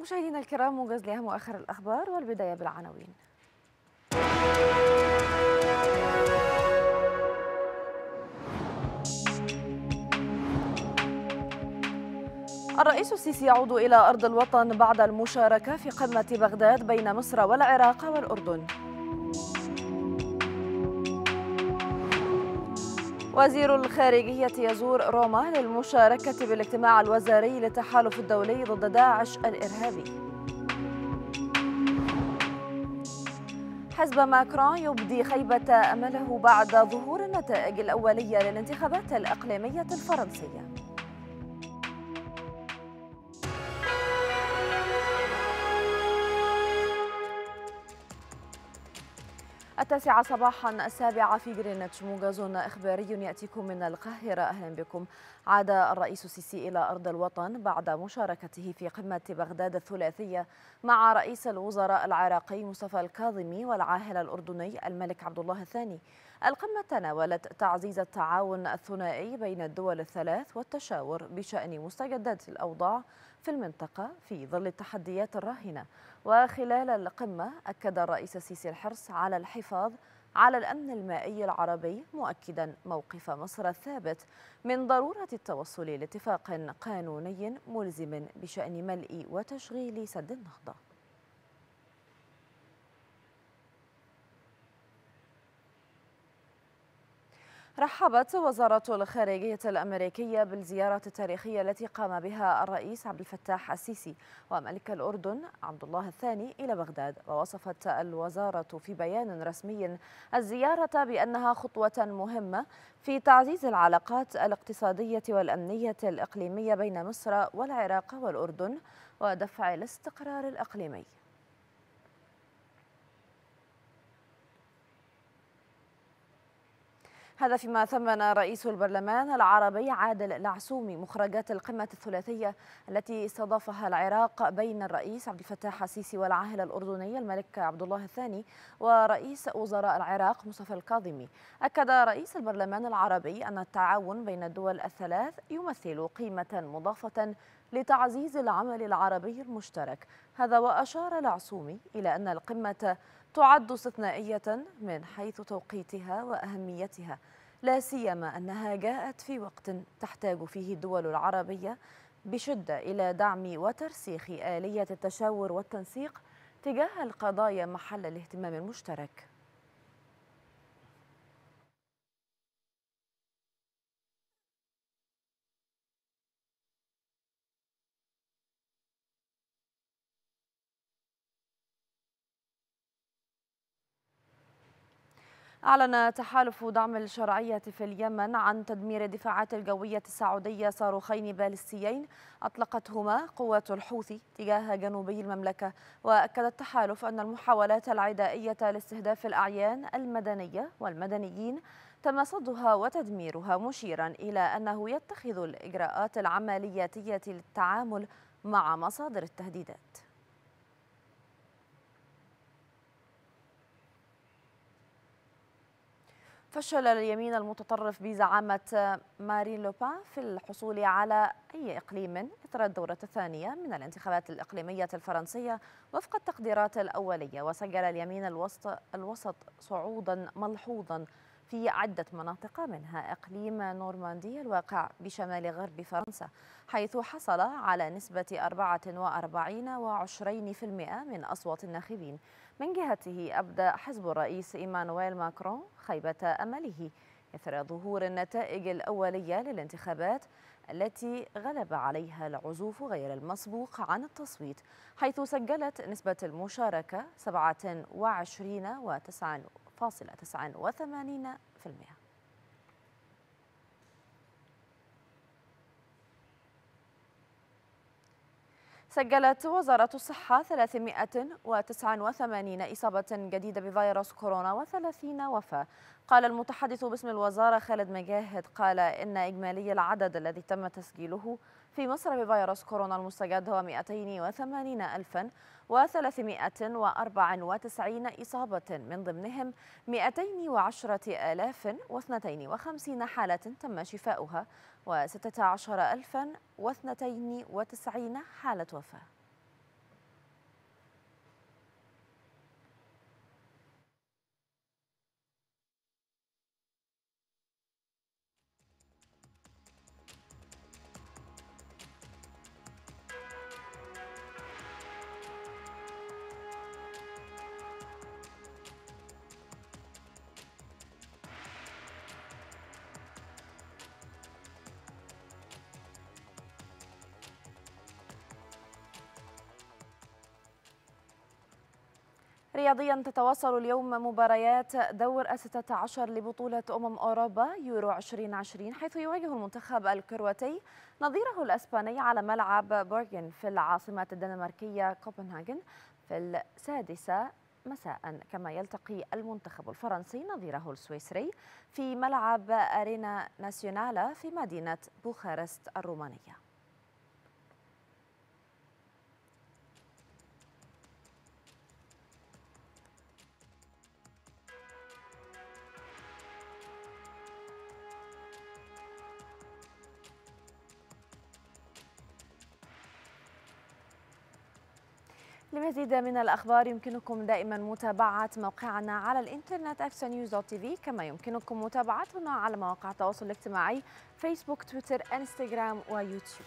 مشاهدينا الكرام موجز لأهم وآخر الأخبار والبداية بالعناوين. الرئيس السيسي يعود إلى أرض الوطن بعد المشاركة في قمة بغداد بين مصر والعراق والأردن. وزير الخارجية يزور روما للمشاركة بالاجتماع الوزاري للتحالف الدولي ضد داعش الإرهابي. حزب ماكرون يبدي خيبة أمله بعد ظهور النتائج الأولية للانتخابات الإقليمية الفرنسية. التاسعة صباحا السابعة في جرينتش موجز إخباري يأتيكم من القاهرة. أهلا بكم. عاد الرئيس السيسي إلى أرض الوطن بعد مشاركته في قمة بغداد الثلاثية مع رئيس الوزراء العراقي مصطفى الكاظمي والعاهل الأردني الملك عبد الله الثاني. القمة تناولت تعزيز التعاون الثنائي بين الدول الثلاث والتشاور بشأن مستجدات الأوضاع في المنطقة في ظل التحديات الراهنة. وخلال القمة أكد الرئيس السيسي الحرص على الحفاظ على الأمن المائي العربي مؤكدا موقف مصر الثابت من ضرورة التوصل لاتفاق قانوني ملزم بشأن ملء وتشغيل سد النهضة. رحبت وزارة الخارجية الأمريكية بالزيارة التاريخية التي قام بها الرئيس عبد الفتاح السيسي وملك الأردن عبد الله الثاني إلى بغداد. ووصفت الوزارة في بيان رسمي الزيارة بأنها خطوة مهمة في تعزيز العلاقات الاقتصادية والأمنية الإقليمية بين مصر والعراق والأردن ودفع الاستقرار الإقليمي. هذا فيما ثمن رئيس البرلمان العربي عادل العسومي مخرجات القمة الثلاثية التي استضافها العراق بين الرئيس عبد الفتاح السيسي والعاهل الأردني الملك عبد الله الثاني ورئيس وزراء العراق مصطفى الكاظمي. أكد رئيس البرلمان العربي أن التعاون بين الدول الثلاث يمثل قيمة مضافة لتعزيز العمل العربي المشترك. هذا وأشار العسومي إلى أن القمة تعد استثنائية من حيث توقيتها وأهميتها لا سيما أنها جاءت في وقت تحتاج فيه الدول العربية بشدة إلى دعم وترسيخ آلية التشاور والتنسيق تجاه القضايا محل الاهتمام المشترك. أعلن تحالف دعم الشرعية في اليمن عن تدمير الدفاعات الجوية السعودية صاروخين باليستيين أطلقتهما قوة الحوثي تجاه جنوبي المملكة. وأكد التحالف أن المحاولات العدائية لاستهداف الأعيان المدنية والمدنيين تم صدها وتدميرها مشيرا إلى أنه يتخذ الإجراءات العملياتية للتعامل مع مصادر التهديدات. فشل اليمين المتطرف بزعامة مارين لوبان في الحصول على أي إقليم إثر الدورة الثانية من الانتخابات الإقليمية الفرنسية وفق التقديرات الأولية. وسجل اليمين الوسط, الوسط صعودا ملحوظا في عدة مناطق منها إقليم نورماندي الواقع بشمال غرب فرنسا حيث حصل على نسبة 44 وعشرين في المئة من أصوات الناخبين. من جهته أبدى حزب الرئيس إيمانويل ماكرون خيبة أمله. إثر ظهور النتائج الأولية للانتخابات التي غلب عليها العزوف غير المسبوق عن التصويت حيث سجلت نسبة المشاركة 27 و9.89% سجلت وزارة الصحة 389 إصابة جديدة بفيروس كورونا و30 وفاة. قال المتحدث باسم الوزارة خالد مجاهد قال إن إجمالي العدد الذي تم تسجيله في مصر بفيروس كورونا المستجد هو 280 ألفا و394 إصابة من ضمنهم 210 آلاف و52 حالة تم شفاؤها و16092 حالة وفاة. رياضيا تتواصل اليوم مباريات دور الستة عشر لبطولة أمم أوروبا يورو 2020 حيث يواجه المنتخب الكرواتي نظيره الأسباني على ملعب بورغن في العاصمة الدنماركية كوبنهاجن في السادسة مساء. كما يلتقي المنتخب الفرنسي نظيره السويسري في ملعب أرينا ناسيونالا في مدينة بوخارست الرومانية. لمزيد من الأخبار يمكنكم دائما متابعة موقعنا على الإنترنت في. كما يمكنكم متابعتنا على مواقع التواصل الاجتماعي فيسبوك تويتر إنستغرام ويوتيوب